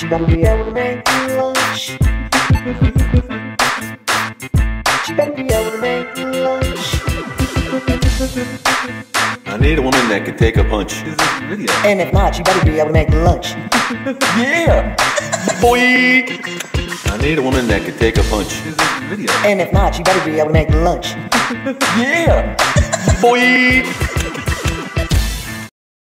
She better be able to make lunch. Be able to make lunch. I need a woman that can take a punch. And if not, she better be able to make lunch. Yeah, boy. I need a woman that can take a punch. And if not, she better be able to make lunch. Yeah, boy.